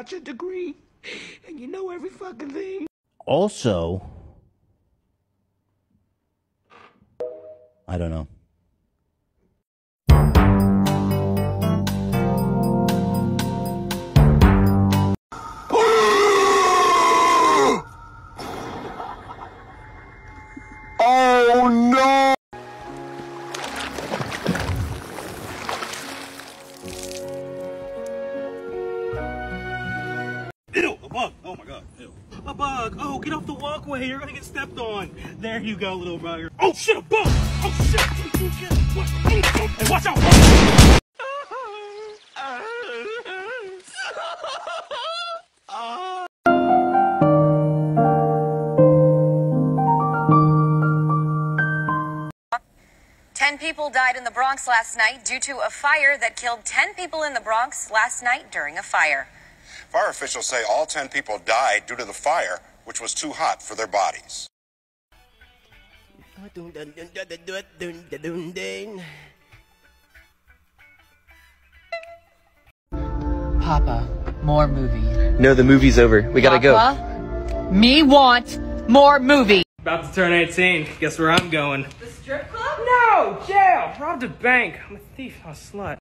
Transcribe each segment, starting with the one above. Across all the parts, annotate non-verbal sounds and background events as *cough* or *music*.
since you got your degree and you know every fucking thing. Also, I don't know. Oh no! Get off the walkway. You're gonna get stepped on. There you go, little bugger. Oh shit, a bug. Oh shit. Hey, watch out. Ten people died in the Bronx last night due to a fire that killed 10 people in the Bronx last night during a fire. Fire officials say all 10 people died due to the fire, which was too hot for their bodies. Papa, more movie. No, the movie's over. We gotta go. Papa, me want more movie. About to turn 18. Guess where I'm going? The strip club? No, jail. Robbed a bank. I'm a thief, not a slut.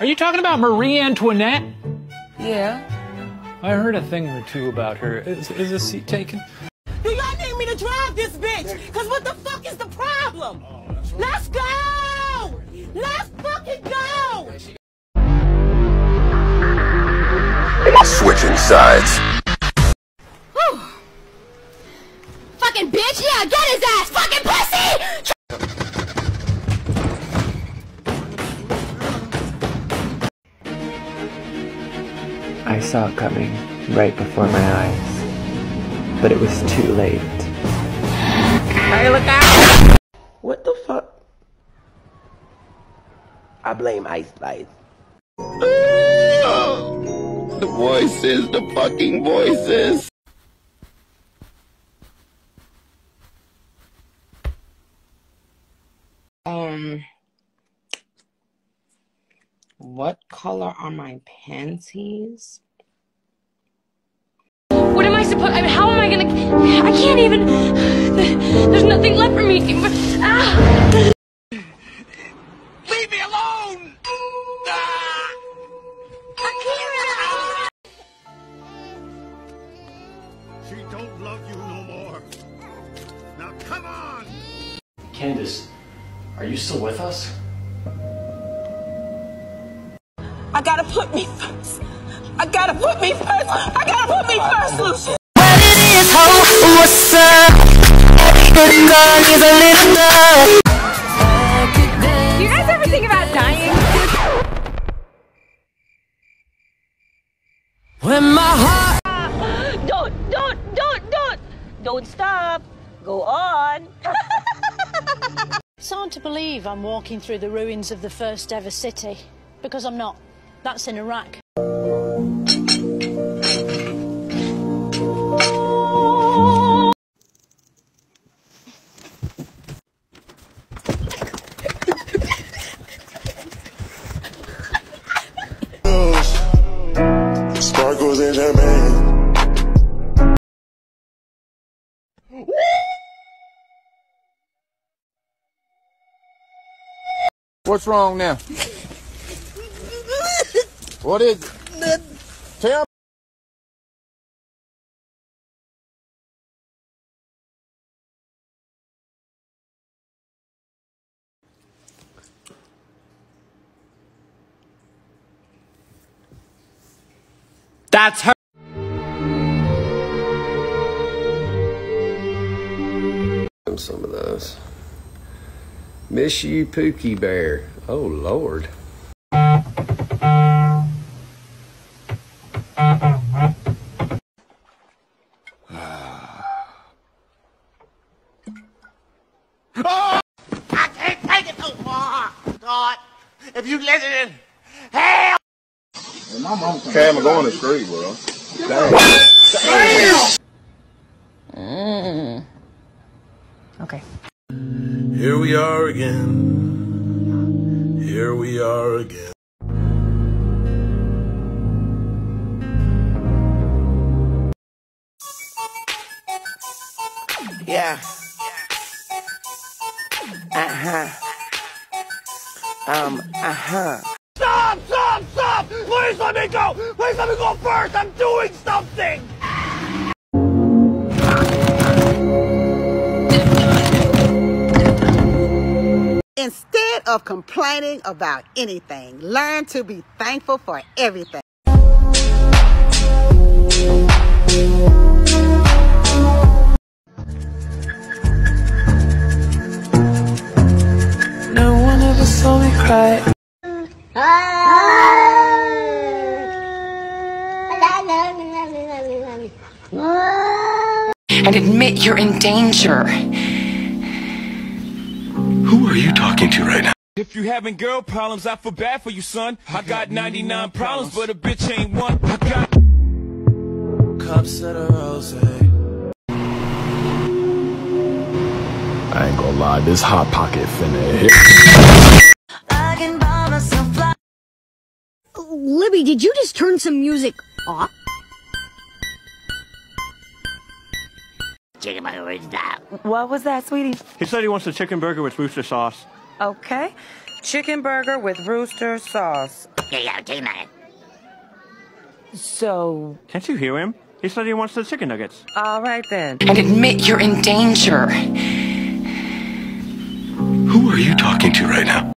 Are you talking about Marie Antoinette? Yeah. I heard a thing or two about her. Is, is a seat taken? Do y'all need me to drive this bitch? Cause what the fuck is the problem? Let's go! Let's fucking go! Switching sides. Fucking bitch, yeah, get his ass, I saw it coming right before my eyes, but it was too late. Hey, look out! What the fuck? I blame Ice Spice. The voices, the fucking voices. Um, what color are my panties? Can't even. There's nothing left for me. Ah. Leave me alone! She don't love you no more. Now come on! Candace, are you still with us? I gotta put me first. I gotta put me first. I gotta put me first, Lucian. Do you guys ever think about dying? When my heart. *gasps* Don't, don't, don't, don't, don't stop. Go on. It's hard to believe I'm walking through the ruins of the first ever city, because I'm not. That's in Iraq. What's wrong now? what is it? Tell That's her. Some of those. Miss you, Pookie Bear. Oh, Lord. I can't take it no more, God. If you listen, it in, hell. Cam, I'm going to street, bro. Damn. Mm. Mm. Okay. Here we are again. Here we are again. Yeah. Uh huh. Um, uh huh. Stop! Stop! Stop! Please let me go! Please let me go first! I'm doing something! Instead of complaining about anything, learn to be thankful for everything. No one ever saw me cry. And admit you're in danger. Who talking to right now? If you having girl problems, I feel bad for you, son. I got 99 problems, but a bitch ain't one. I got cups of the rose. I ain't gonna lie, this hot pocket finna hit. Libby, did you just turn some music off? Chicken burger with that. What was that, sweetie? He said he wants a chicken burger with rooster sauce. Okay. Chicken burger with rooster sauce. Yeah, yeah, chicken nugget. So, Can't you hear him? He said he wants the chicken nuggets. all right then. And admit you're in danger. Who are you talking to right now?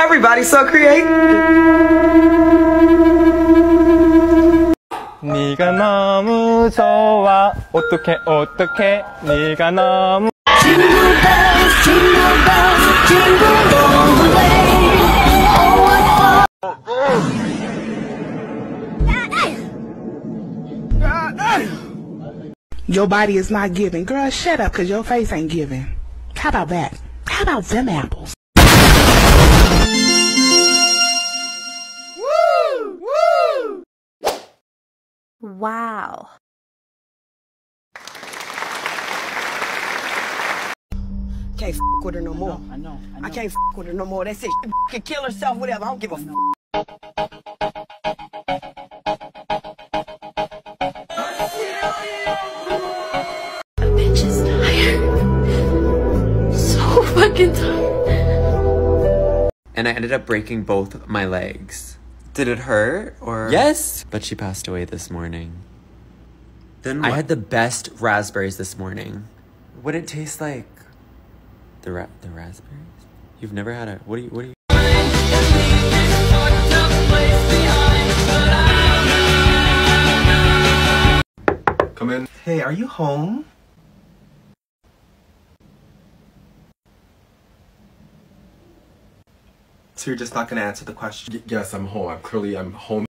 Everybody's so creative. 네가 너무 좋아 어떡해 어떡해 네가 너무 Your body is not giving. Girl, shut up, cause your face ain't giving. How about that? How about them apples? Wow. Can't f with her no more. I know. I, can't f with her no more. That's it. She can kill herself, whatever. I don't give a f. Bitch is tired. So fucking tired. And I ended up breaking both my legs. Did it hurt or Yes, but she passed away this morning. Then I had the best raspberries this morning. What it taste like? The ra- the raspberries? You've never had a what do you what do you Come in. Hey, are you home? So you're just not gonna answer the question? yes, I'm home. I'm clearly I'm home.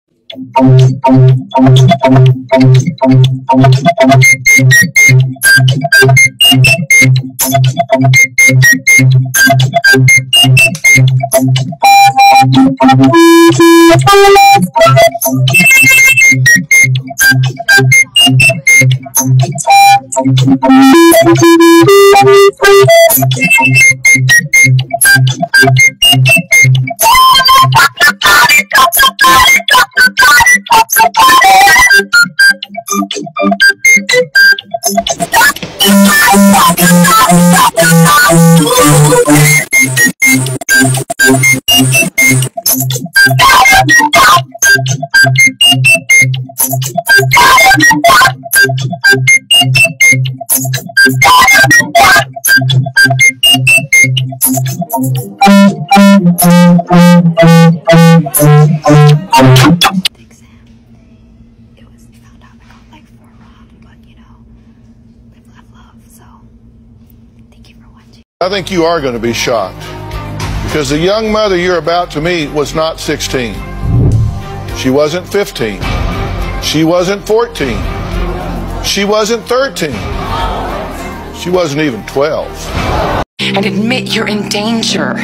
Stop! Think you are going to be shocked because the young mother you're about to meet was not 16. She wasn't 15. She wasn't 14. She wasn't 13. She wasn't even 12. And admit you're in danger.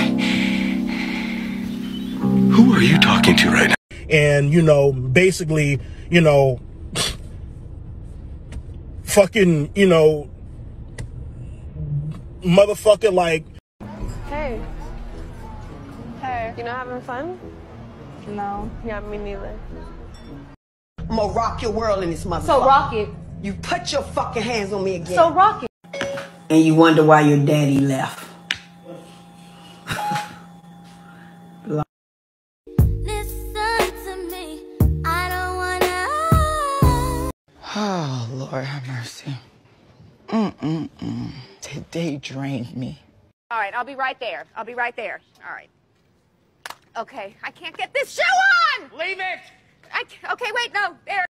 Who are you talking to right now? And, you know, basically, you know, fucking, you know, motherfucker like Hey. Hey. You not having fun? No. Yeah, me neither. I'm gonna rock your world in this motherfucker. So rock it. You put your fucking hands on me again. So rock it. And you wonder why your daddy left. Oh, Lord have mercy. Mm-mm-mm. Drained me. All right, I'll be right there. I'll be right there. All right. Okay, I can't get this show on! Leave it! I, okay, wait, no, there.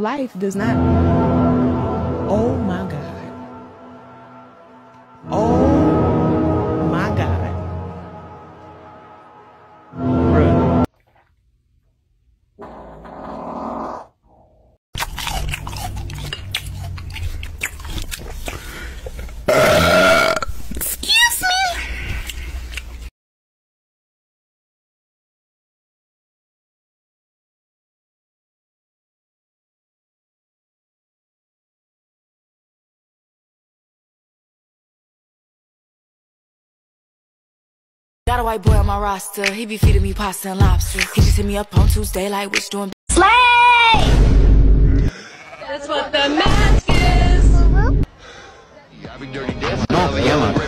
Life does not. Oh my Got a white boy on my roster. He be feeding me pasta and lobster. He just hit me up on Tuesday, like, which doing? Slay! That's what the mask is. No,